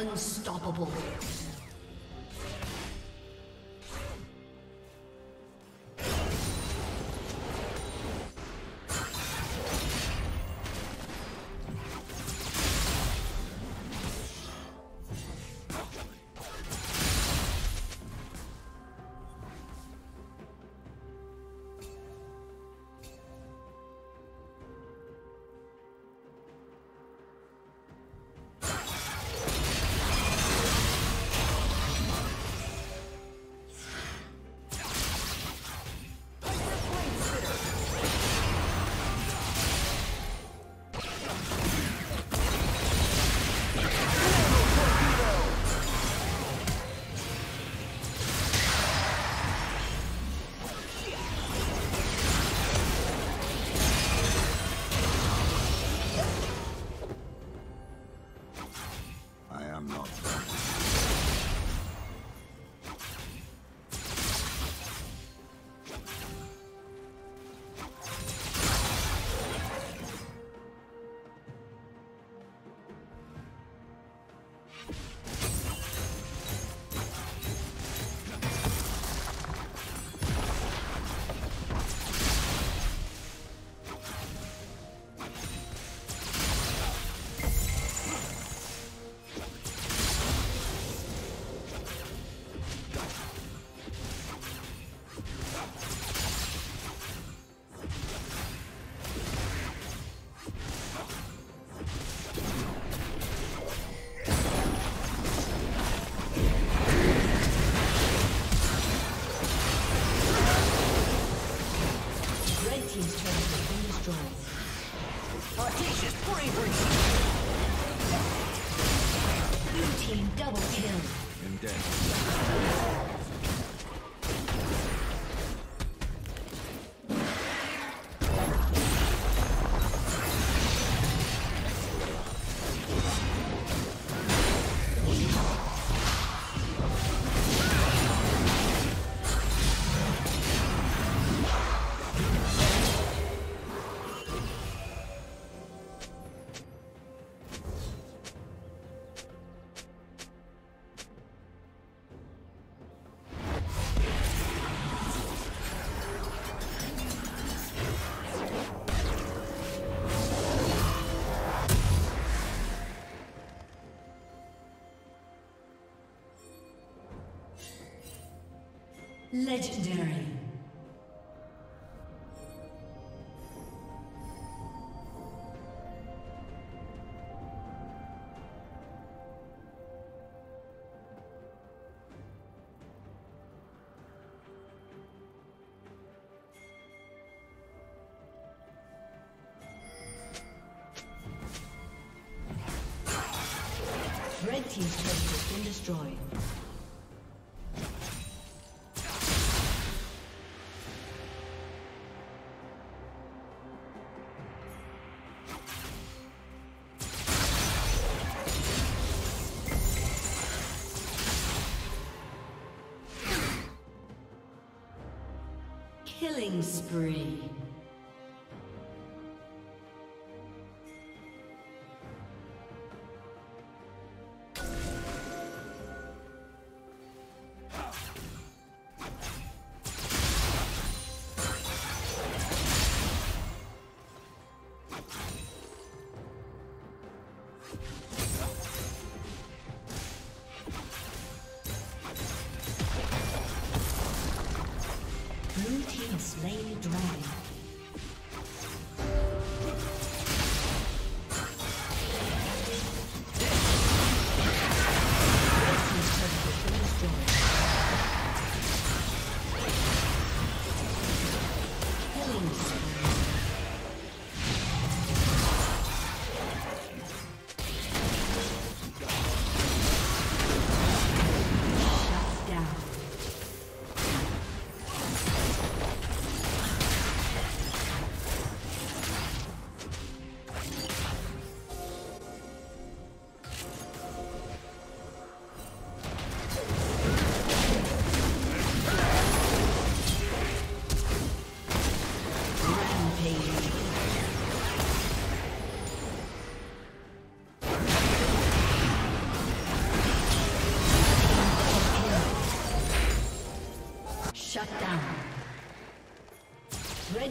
Unstoppable. team's turret has been destroyed. Audacious bravery! Blue team double kill. Indeed. Legendary. Killing spree.